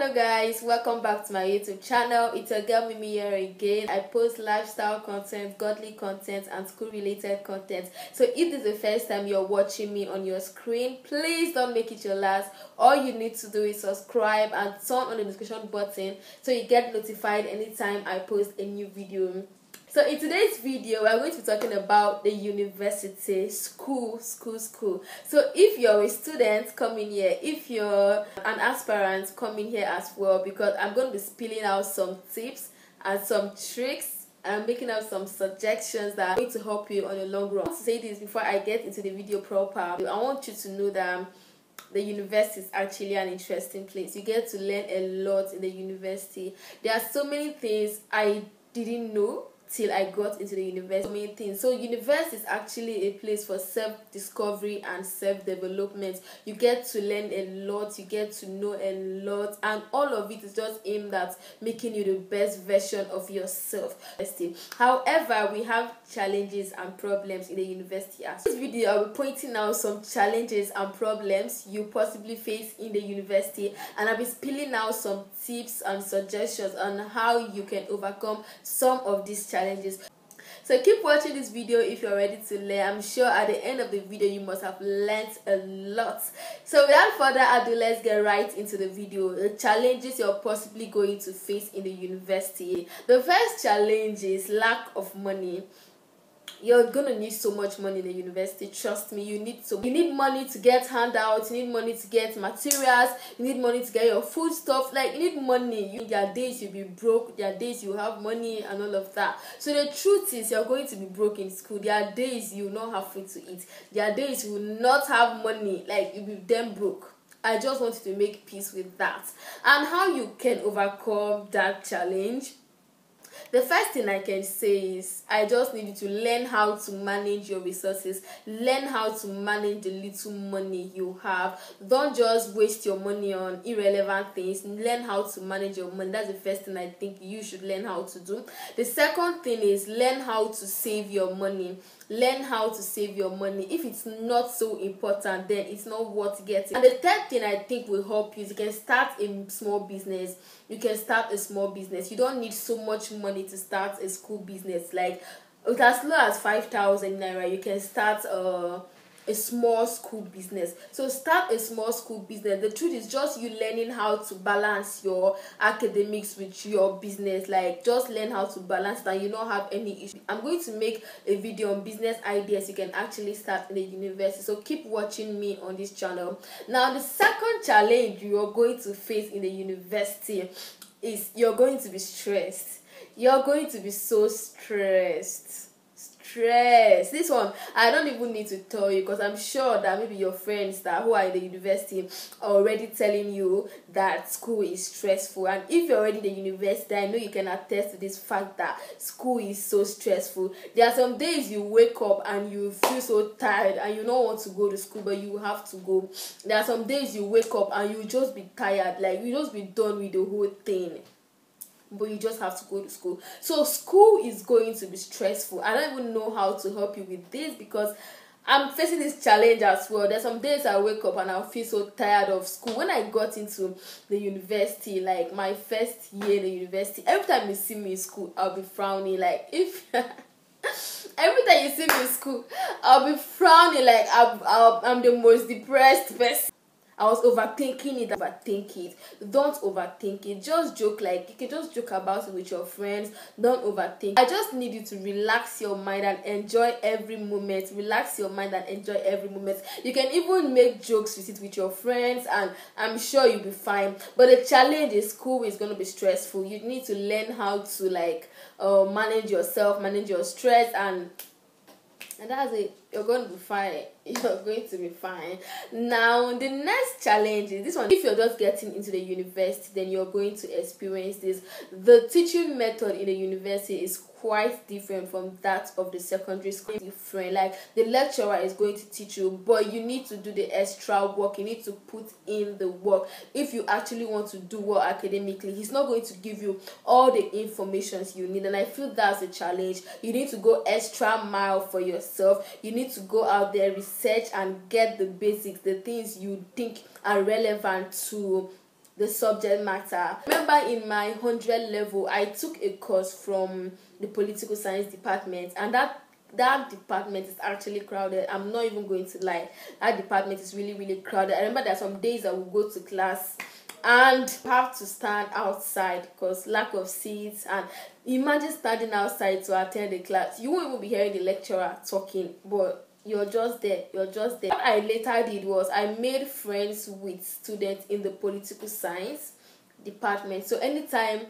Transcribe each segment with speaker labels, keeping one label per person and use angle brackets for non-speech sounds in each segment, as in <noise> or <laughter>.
Speaker 1: hello guys. Welcome back to my youtube channel. It's a girl mimi here again. I post lifestyle content godly content and school related content. So if this is the first time you're watching me on your screen please don't make it your last. All you need to do is subscribe and turn on the notification button so you get notified anytime i post a new video so in today's video, we're going to be talking about the university, school, school, school. So if you're a student coming here, if you're an aspirant coming here as well, because I'm going to be spilling out some tips and some tricks I'm making out some suggestions that are going to help you on the long run. To say this before I get into the video proper. I want you to know that the university is actually an interesting place. You get to learn a lot in the university. There are so many things I didn't know till I got into the university. Main thing. So university is actually a place for self discovery and self development. You get to learn a lot, you get to know a lot, and all of it is just aimed at making you the best version of yourself. However, we have challenges and problems in the university. As this video, I'll be pointing out some challenges and problems you possibly face in the university, and I'll be spilling out some tips and suggestions on how you can overcome some of these challenges challenges. So keep watching this video if you're ready to learn. I'm sure at the end of the video you must have learned a lot. So without further ado let's get right into the video. The challenges you're possibly going to face in the university. The first challenge is lack of money you're gonna need so much money in the university trust me. You need so you need money to get handouts you need money to get materials you need money to get your food stuff like you need money. You there are days you'll be broke there are days you have money and all of that. So the truth is you're going to be broke in school. There are days you will not have food to eat. There are days you will not have money. Like you'll be damn broke. I just want you to make peace with that. And how you can overcome that challenge the first thing I can say is I just need you to learn how to manage your resources, learn how to manage the little money you have. Don't just waste your money on irrelevant things. Learn how to manage your money. That's the first thing I think you should learn how to do. The second thing is learn how to save your money learn how to save your money. If it's not so important then it's not worth getting. And the third thing i think will help you is you can start a small business. You can start a small business. You don't need so much money to start a school business. Like with as low as 5000 naira you can start a uh, a small school business. So start a small school business. The truth is just you learning how to balance your academics with your business. Like just learn how to balance that you don't have any issue. I'm going to make a video on business ideas you can actually start in the university. So keep watching me on this channel. Now the second challenge you're going to face in the university is you're going to be stressed. You're going to be so stressed stress. This one i don't even need to tell you because i'm sure that maybe your friends that who are in the university are already telling you that school is stressful. And if you're already in the university i know you can attest to this fact that school is so stressful. There are some days you wake up and you feel so tired and you don't want to go to school but you have to go. There are some days you wake up and you just be tired like you just be done with the whole thing but you just have to go to school. So school is going to be stressful. I don't even know how to help you with this because I'm facing this challenge as well. There's some days I wake up and I feel so tired of school. When I got into the university, like my first year in the university, every time you see me in school, I'll be frowning. Like if <laughs> every time you see me in school, I'll be frowning. Like I'm, I'm the most depressed person. I was overthinking it, overthink it. Don't overthink it. Just joke like you can just joke about it with your friends. Don't overthink. I just need you to relax your mind and enjoy every moment. Relax your mind and enjoy every moment. You can even make jokes with it with your friends, and I'm sure you'll be fine. But the challenge is school is gonna be stressful. You need to learn how to like uh, manage yourself, manage your stress, and and that's it you're going to be fine. <laughs> You're going to be fine. Now the next challenge is this one. If you're just getting into the university then you're going to experience this. The teaching method in the university is quite different from that of the secondary school. Different. Like the lecturer is going to teach you but you need to do the extra work. You need to put in the work. If you actually want to do well academically he's not going to give you all the informations you need. And i feel that's a challenge. You need to go extra mile for yourself. You need to go out there research and get the basics the things you think are relevant to the subject matter. Remember in my 100 level, I took a course from the political science department and that that department is actually crowded. I'm not even going to lie. That department is really, really crowded. I remember there are some days I will go to class and have to stand outside because lack of seats and imagine standing outside to attend the class. You won't even be hearing the lecturer talking but you're just there you're just there. What i later did was i made friends with students in the political science department. So anytime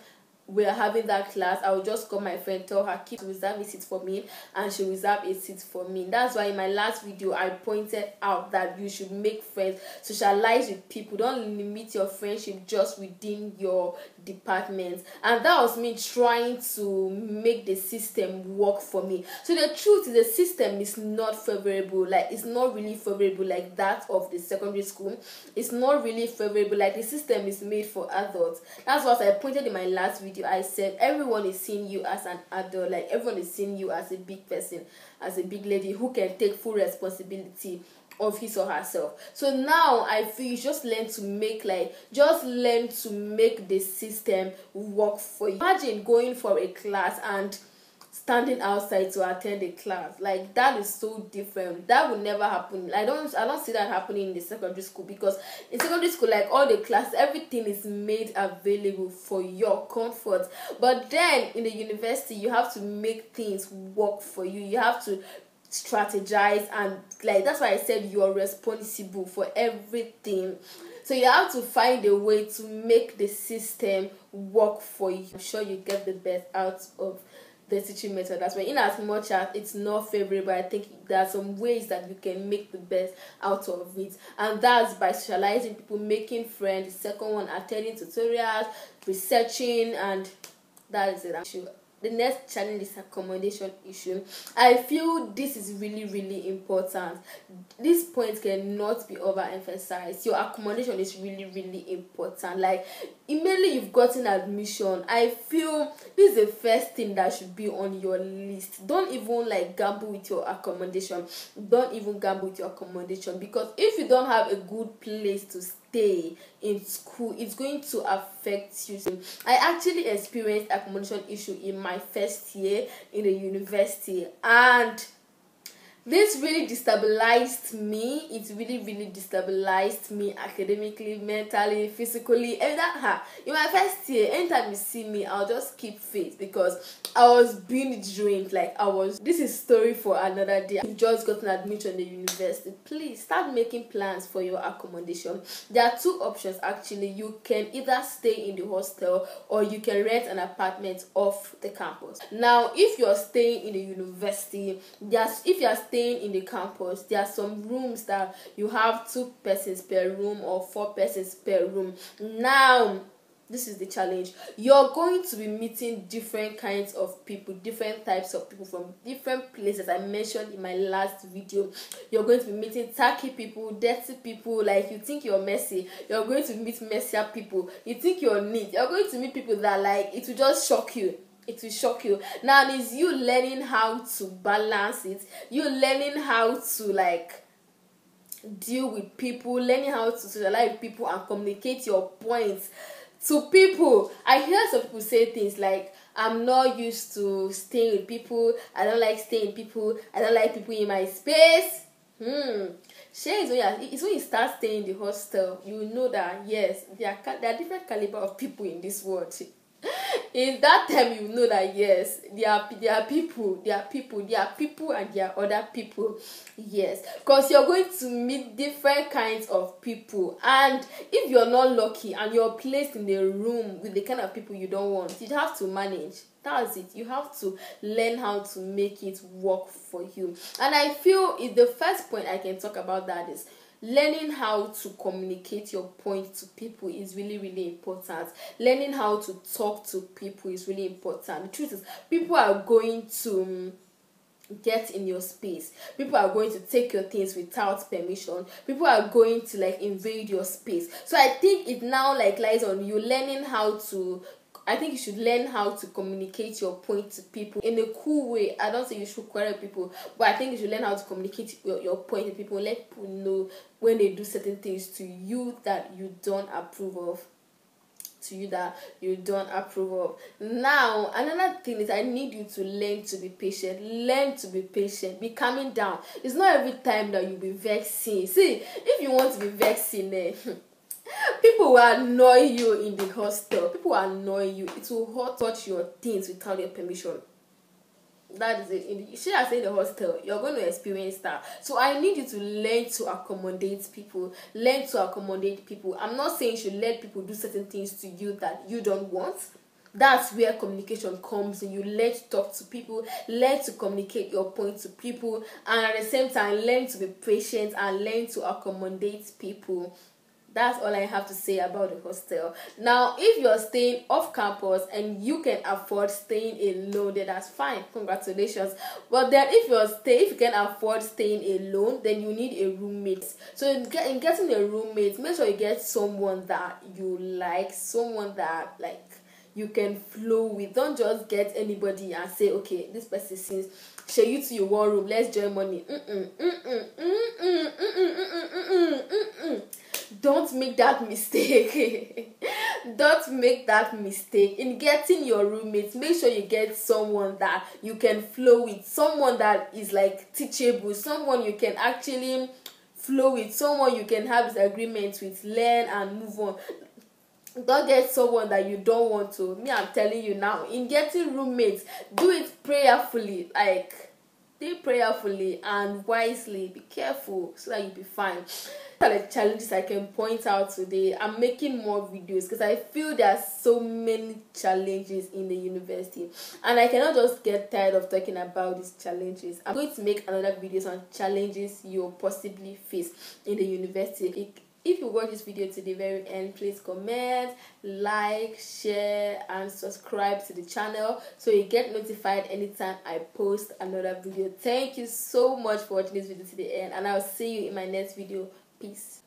Speaker 1: we are having that class, I will just call my friend, tell her keep reserve a seat for me, and she reserve a seat for me. That's why in my last video I pointed out that you should make friends, socialize with people. Don't limit your friendship just within your department. And that was me trying to make the system work for me. So the truth is the system is not favorable. Like it's not really favorable like that of the secondary school. It's not really favorable. Like the system is made for adults. That's what I pointed in my last video I said everyone is seeing you as an adult, like everyone is seeing you as a big person, as a big lady who can take full responsibility of his or herself. So now I feel you just learn to make like just learn to make the system work for you. Imagine going for a class and standing outside to attend a class. Like that is so different. That would never happen. I don't i don't see that happening in the secondary school because in secondary school like all the class everything is made available for your comfort. But then in the university you have to make things work for you. You have to strategize and like that's why i said you're responsible for everything. So you have to find a way to make the system work for you. I'm sure you get the best out of the teaching method as well. In as much as it's not favorable, I think there are some ways that you can make the best out of it, and that's by socializing people, making friends. The second one, attending tutorials, researching, and that is it. I'm sure the next challenge is accommodation issue. I feel this is really really important. This point cannot be overemphasized. Your accommodation is really really important. Like immediately you've gotten admission i feel this is the first thing that should be on your list. Don't even like gamble with your accommodation. Don't even gamble with your accommodation because if you don't have a good place to stay stay in school it's going to affect you. I actually experienced accommodation issue in my first year in the university and this really destabilized me. It really really destabilized me academically mentally physically. And that ha in my first year anytime you see me i'll just keep faith because i was being dreamed like i was this is story for another day. You just got an admission the university. Please start making plans for your accommodation. There are two options actually. You can either stay in the hostel or you can rent an apartment off the campus. Now if you're staying in the university just if you're staying in the campus, there are some rooms that you have two persons per room or four persons per room. Now, this is the challenge. You're going to be meeting different kinds of people different types of people from different places. I mentioned in my last video you're going to be meeting tacky people dirty people. Like you think you're messy. You're going to meet messier people. You think you're neat. You're going to meet people that like it will just shock you it will shock you. Now it's you learning how to balance it. You learning how to like deal with people learning how to socialize with people and communicate your points to people. I hear some people say things like i'm not used to staying with people. I don't like staying with people. I don't like people in my space. Hmm. Share is when you it's when you start staying in the hostel you know that yes there are there are different caliber of people in this world in that time you know that yes there are there are people there are people there are people and there are other people. Yes. Because you're going to meet different kinds of people. And if you're not lucky and you're placed in a room with the kind of people you don't want you have to manage. That's it. You have to learn how to make it work for you. And i feel is the first point i can talk about that is learning how to communicate your point to people is really really important. Learning how to talk to people is really important. The truth is people are going to um, get in your space. People are going to take your things without permission. People are going to like invade your space. So i think it now like lies on you learning how to I think you should learn how to communicate your point to people in a cool way. I don't say you should quarrel people, but I think you should learn how to communicate your, your point to people. Let people know when they do certain things to you that you don't approve of. to you that you don't approve of. Now, another thing is I need you to learn to be patient. Learn to be patient. Be calming down. It's not every time that you be vexing. See, if you want to be vexing, eh, <laughs> people will annoy you in the hostel. People will annoy you. It will hurt touch your things without your permission that is it. In the, should I say the hostel? You're going to experience that. So I need you to learn to accommodate people. Learn to accommodate people. I'm not saying you should let people do certain things to you that you don't want. That's where communication comes in. You learn to talk to people, learn to communicate your point to people, and at the same time, learn to be patient and learn to accommodate people that's all I have to say about the hostel. Now, if you're staying off campus and you can afford staying alone, then that's fine. Congratulations. But then, if you're stay, if you can afford staying alone, then you need a roommate. So, in, get, in getting a roommate, make sure you get someone that you like, someone that like you can flow with. Don't just get anybody and say, okay, this person seems share you to your one room. Let's join money. Mm-mm, mm-mm, mm-mm, mm-mm, mm-mm, don't make that mistake. <laughs> Don't make that mistake. In getting your roommates make sure you get someone that you can flow with. Someone that is like teachable. Someone you can actually flow with. Someone you can have disagreements with. Learn and move on. Don't get someone that you don't want to. Me i'm telling you now. In getting roommates do it prayerfully. Like Stay prayerfully and wisely. Be careful so that you'll be fine. Are challenges I can point out today? I'm making more videos because I feel there are so many challenges in the university, and I cannot just get tired of talking about these challenges. I'm going to make another videos on challenges you'll possibly face in the university if you watch this video to the very end please comment like share and subscribe to the channel so you get notified anytime i post another video thank you so much for watching this video to the end and i'll see you in my next video peace